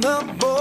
the board.